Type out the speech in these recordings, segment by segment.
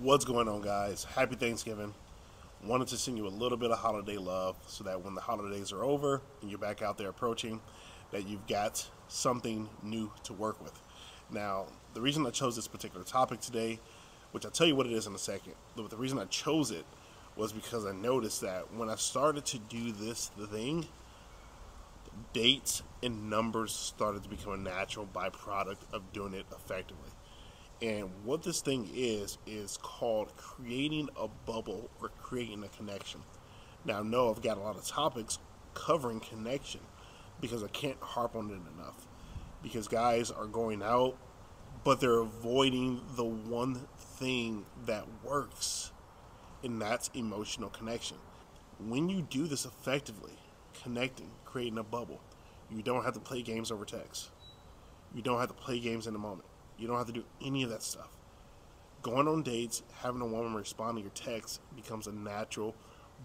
What's going on, guys? Happy Thanksgiving. Wanted to send you a little bit of holiday love so that when the holidays are over and you're back out there approaching, that you've got something new to work with. Now, the reason I chose this particular topic today, which I'll tell you what it is in a second, but the reason I chose it was because I noticed that when I started to do this thing, dates and numbers started to become a natural byproduct of doing it effectively. And what this thing is, is called creating a bubble or creating a connection. Now, I know I've got a lot of topics covering connection because I can't harp on it enough. Because guys are going out, but they're avoiding the one thing that works, and that's emotional connection. When you do this effectively, connecting, creating a bubble, you don't have to play games over text. You don't have to play games in the moment you don't have to do any of that stuff. Going on dates, having a woman respond to your text becomes a natural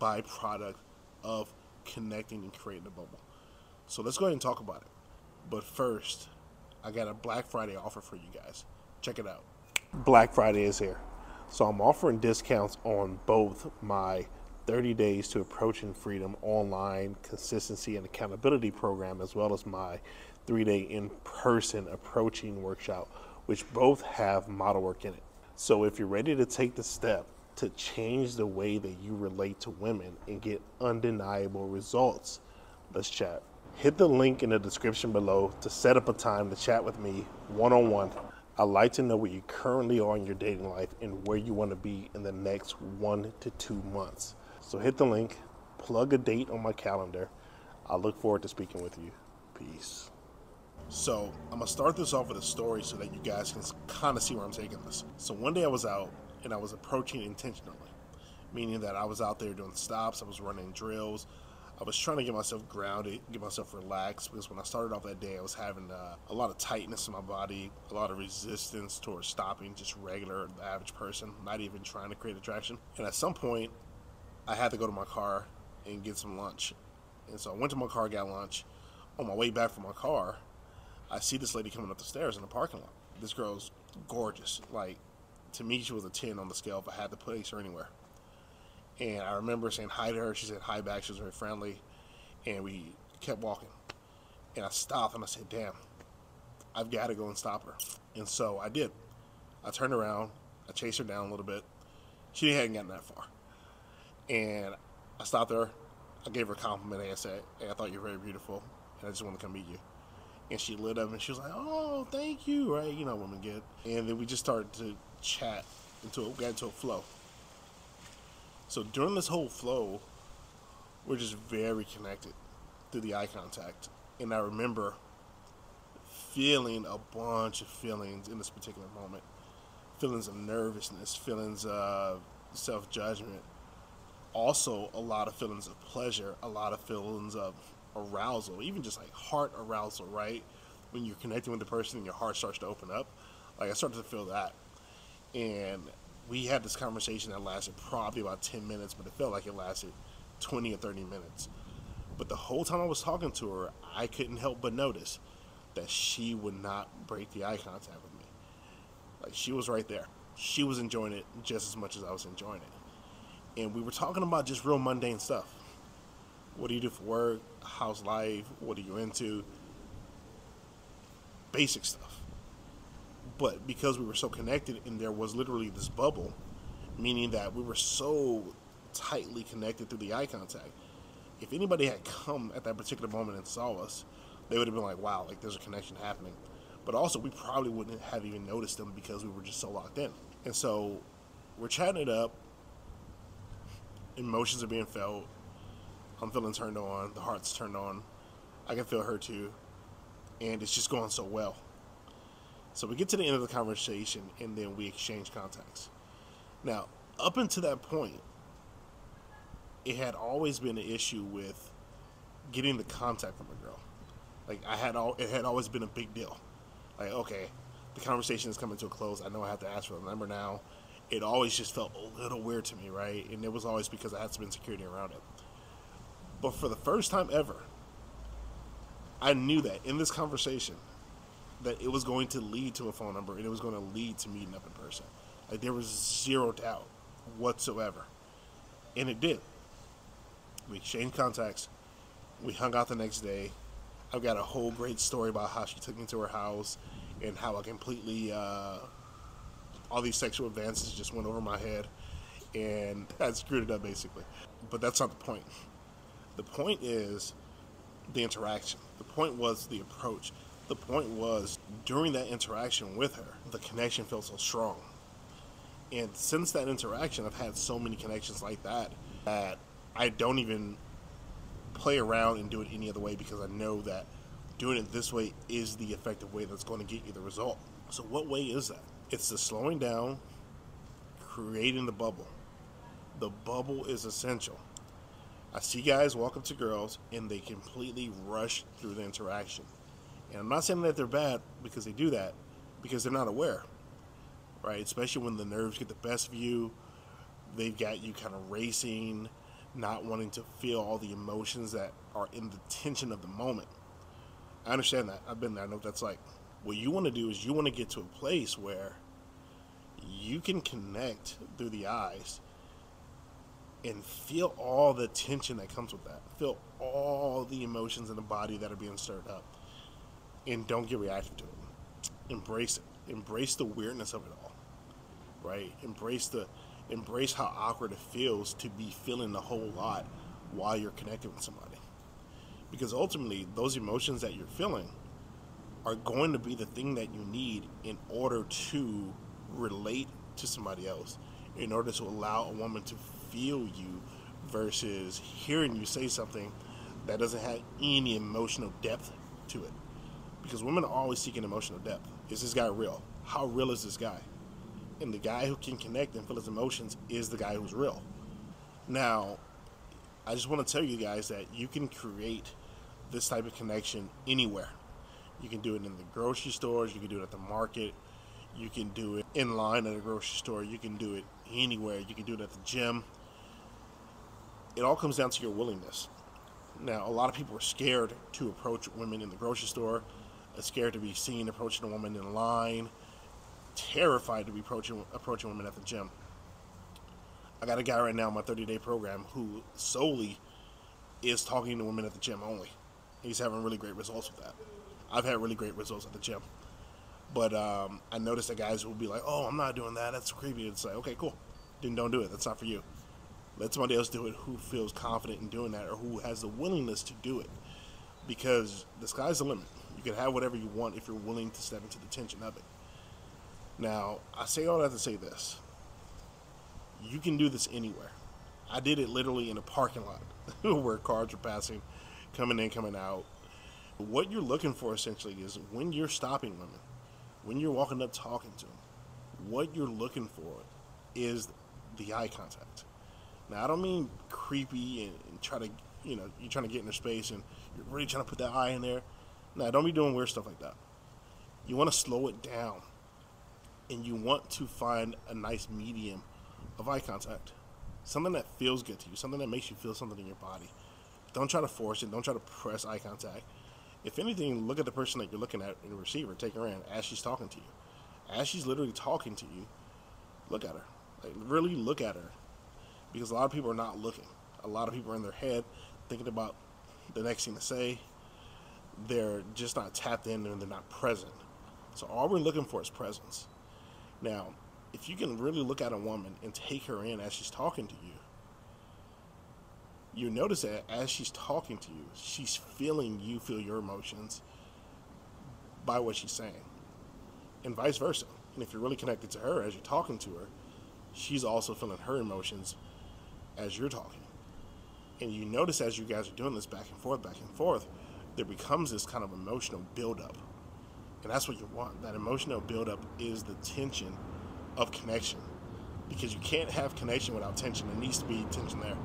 byproduct of connecting and creating a bubble. So let's go ahead and talk about it. But first, I got a Black Friday offer for you guys. Check it out. Black Friday is here. So I'm offering discounts on both my 30 days to approaching freedom online consistency and accountability program as well as my 3-day in-person approaching workshop which both have model work in it. So if you're ready to take the step to change the way that you relate to women and get undeniable results, let's chat. Hit the link in the description below to set up a time to chat with me one on one. I'd like to know where you currently are in your dating life and where you want to be in the next one to two months. So hit the link, plug a date on my calendar. I look forward to speaking with you. Peace. So I'm gonna start this off with a story so that you guys can kind of see where I'm taking this. So one day I was out and I was approaching intentionally, meaning that I was out there doing stops, I was running drills, I was trying to get myself grounded, get myself relaxed because when I started off that day, I was having uh, a lot of tightness in my body, a lot of resistance towards stopping, just regular, average person, not even trying to create attraction. And at some point, I had to go to my car and get some lunch. And so I went to my car, got lunch. On my way back from my car, I see this lady coming up the stairs in the parking lot. This girl's gorgeous. Like, to me, she was a 10 on the scale if I had to place her anywhere. And I remember saying hi to her. She said hi back. She was very friendly. And we kept walking. And I stopped and I said, damn, I've got to go and stop her. And so I did. I turned around. I chased her down a little bit. She hadn't gotten that far. And I stopped her. I gave her a compliment. And I said, hey, I thought you were very beautiful. And I just want to come meet you and she lit up and she was like, "Oh, thank you," right? You know, women get. And then we just started to chat until it got into a flow. So during this whole flow, we're just very connected through the eye contact, and I remember feeling a bunch of feelings in this particular moment feelings of nervousness, feelings of self judgment, also a lot of feelings of pleasure, a lot of feelings of arousal, even just like heart arousal, right? When you're connecting with the person and your heart starts to open up, like I started to feel that. And we had this conversation that lasted probably about 10 minutes, but it felt like it lasted 20 or 30 minutes. But the whole time I was talking to her, I couldn't help but notice that she would not break the eye contact with me. Like she was right there. She was enjoying it just as much as I was enjoying it. And we were talking about just real mundane stuff. What do you do for work? How's life? What are you into? Basic stuff. But because we were so connected and there was literally this bubble, meaning that we were so tightly connected through the eye contact, if anybody had come at that particular moment and saw us, they would have been like, wow, like there's a connection happening. But also, we probably wouldn't have even noticed them because we were just so locked in. And so we're chatting it up, emotions are being felt, I'm feeling turned on. The heart's turned on. I can feel her too. And it's just going so well. So we get to the end of the conversation and then we exchange contacts. Now, up until that point, it had always been an issue with getting the contact from a girl. Like I had all it had always been a big deal. Like, okay, the conversation is coming to a close. I know I have to ask for the number now. It always just felt a little weird to me, right? And it was always because I had some insecurity around it. But for the first time ever, I knew that in this conversation that it was going to lead to a phone number and it was going to lead to meeting up in person. Like there was zero doubt whatsoever. And it did. We exchanged contacts. We hung out the next day. I've got a whole great story about how she took me to her house and how I completely, uh, all these sexual advances just went over my head and I screwed it up basically. But that's not the point. The point is the interaction. The point was the approach. The point was during that interaction with her, the connection felt so strong. And since that interaction, I've had so many connections like that that I don't even play around and do it any other way because I know that doing it this way is the effective way that's going to get you the result. So, what way is that? It's the slowing down, creating the bubble. The bubble is essential. I see guys walk up to girls and they completely rush through the interaction. And I'm not saying that they're bad because they do that, because they're not aware, right? Especially when the nerves get the best of you, they've got you kind of racing, not wanting to feel all the emotions that are in the tension of the moment. I understand that. I've been there. I know what that's like. What you want to do is you want to get to a place where you can connect through the eyes and feel all the tension that comes with that. Feel all the emotions in the body that are being stirred up. And don't get reactive to it. Embrace it. Embrace the weirdness of it all. Right? Embrace the embrace how awkward it feels to be feeling the whole lot while you're connecting with somebody. Because ultimately, those emotions that you're feeling are going to be the thing that you need in order to relate to somebody else, in order to allow a woman to feel you versus hearing you say something that doesn't have any emotional depth to it. Because women are always seeking emotional depth. Is this guy real? How real is this guy? And the guy who can connect and feel his emotions is the guy who's real. Now, I just want to tell you guys that you can create this type of connection anywhere. You can do it in the grocery stores, you can do it at the market, you can do it in line at a grocery store, you can do it anywhere, you can do it at the gym. It all comes down to your willingness. Now, a lot of people are scared to approach women in the grocery store, scared to be seen approaching a woman in line, terrified to be approaching approaching women at the gym. I got a guy right now in my 30 day program who solely is talking to women at the gym only. He's having really great results with that. I've had really great results at the gym. But um, I noticed that guys will be like, oh, I'm not doing that. That's creepy. It's like, okay, cool. Then don't do it. That's not for you. Let somebody else do it who feels confident in doing that or who has the willingness to do it. Because the sky's the limit. You can have whatever you want if you're willing to step into the tension of it. Now, I say all that to say this. You can do this anywhere. I did it literally in a parking lot where cars are passing, coming in, coming out. What you're looking for essentially is when you're stopping women, when you're walking up talking to them, what you're looking for is the eye contact. Now, I don't mean creepy and, and try to, you know, you're trying to get in their space and you're really trying to put that eye in there. Now, don't be doing weird stuff like that. You want to slow it down and you want to find a nice medium of eye contact. Something that feels good to you, something that makes you feel something in your body. Don't try to force it, don't try to press eye contact. If anything, look at the person that you're looking at in the receiver, take her in as she's talking to you. As she's literally talking to you, look at her. Like, really look at her. Because a lot of people are not looking. A lot of people are in their head thinking about the next thing to say. They're just not tapped in and they're not present. So all we're looking for is presence. Now, if you can really look at a woman and take her in as she's talking to you, you notice that as she's talking to you, she's feeling you feel your emotions by what she's saying, and vice versa. And if you're really connected to her as you're talking to her, she's also feeling her emotions as you're talking. And you notice as you guys are doing this back and forth, back and forth, there becomes this kind of emotional buildup and that's what you want. That emotional buildup is the tension of connection. Because you can't have connection without tension. There needs to be tension there.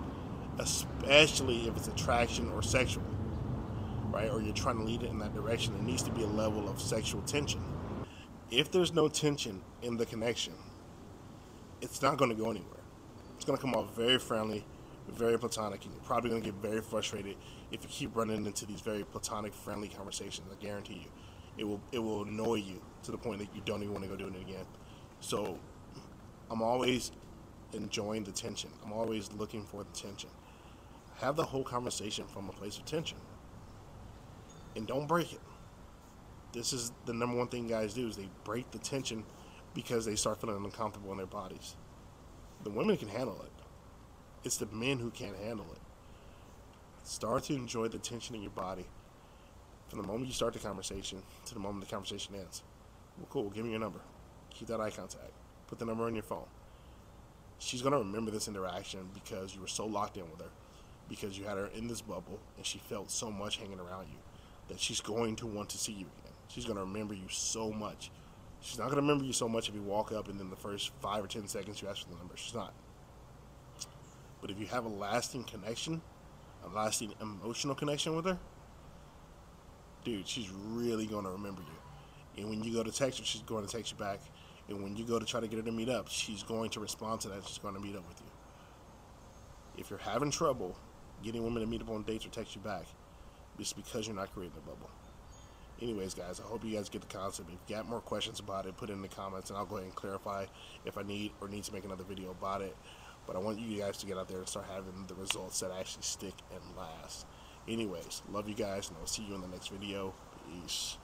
Especially if it's attraction or sexual. Right? Or you're trying to lead it in that direction. There needs to be a level of sexual tension. If there's no tension in the connection, it's not going to go anywhere. It's going to come off very friendly, very platonic, and you're probably going to get very frustrated if you keep running into these very platonic, friendly conversations. I guarantee you it will it will annoy you to the point that you don't even want to go doing it again. So I'm always enjoying the tension. I'm always looking for the tension. Have the whole conversation from a place of tension. And don't break it. This is the number one thing guys do is they break the tension because they start feeling uncomfortable in their bodies. The women can handle it. It's the men who can't handle it. Start to enjoy the tension in your body from the moment you start the conversation to the moment the conversation ends. Well, cool. Give me your number. Keep that eye contact. Put the number on your phone. She's gonna remember this interaction because you were so locked in with her, because you had her in this bubble and she felt so much hanging around you that she's going to want to see you again. She's gonna remember you so much. She's not gonna remember you so much if you walk up and then the first five or ten seconds you ask for the number. She's not. But if you have a lasting connection, a lasting emotional connection with her, dude, she's really gonna remember you. And when you go to text her, she's going to text you back. And when you go to try to get her to meet up, she's going to respond to that. She's going to meet up with you. If you're having trouble getting women to meet up on dates or text you back, it's because you're not creating a bubble. Anyways, guys, I hope you guys get the concept. If you got more questions about it, put it in the comments, and I'll go ahead and clarify if I need or need to make another video about it. But I want you guys to get out there and start having the results that actually stick and last. Anyways, love you guys, and I'll see you in the next video. Peace.